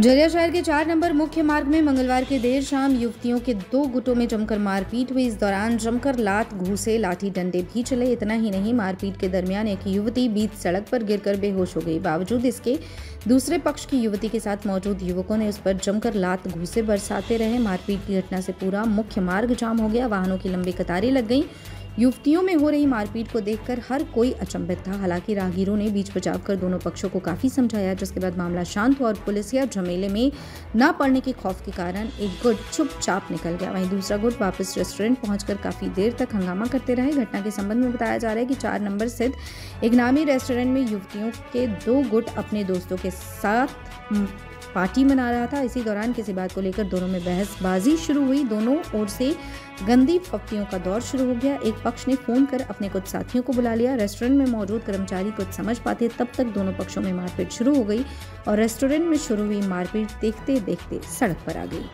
जलिया शहर के चार नंबर मुख्य मार्ग में मंगलवार के देर शाम युवतियों के दो गुटों में जमकर मारपीट हुई। इस दौरान जमकर लात, घूसे, लाठी डंडे भी चले। इतना ही नहीं, मारपीट के दरमियान एक युवती बीच सड़क पर गिरकर बेहोश हो गई। बावजूद इसके, दूसरे पक्ष की युवती के साथ मौजूद युवकों ने उस पर जमकर लात, घूसे बरसाते रहे। मारपीट की घटना से पूरा मुख्य मार्ग जाम हो गया। वाहनों की लंबी कतारें लग गई। युवतियों में हो रही मारपीट को देखकर हर कोई अचंभित था। हालाँकि राहगीरों ने बीच बचाव कर दोनों पक्षों को काफ़ी समझाया, जिसके बाद मामला शांत हुआ और पुलिस या झमेले में न पड़ने के खौफ के कारण एक गुट चुपचाप निकल गया। वहीं दूसरा गुट वापस रेस्टोरेंट पहुंचकर काफ़ी देर तक हंगामा करते रहे। घटना के संबंध में बताया जा रहा है कि चार नंबर स्थित एक नामी रेस्टोरेंट में युवतियों के दो गुट अपने दोस्तों के साथ पार्टी मना रहा था। इसी दौरान किसी बात को लेकर दोनों में बहसबाजी शुरू हुई। दोनों ओर से गंदी फप्तियों का दौर शुरू हो गया। एक पक्ष ने फ़ोन कर अपने कुछ साथियों को बुला लिया। रेस्टोरेंट में मौजूद कर्मचारी कुछ समझ पाते, तब तक दोनों पक्षों में मारपीट शुरू हो गई और रेस्टोरेंट में शुरू हुई मारपीट देखते देखते सड़क पर आ गई।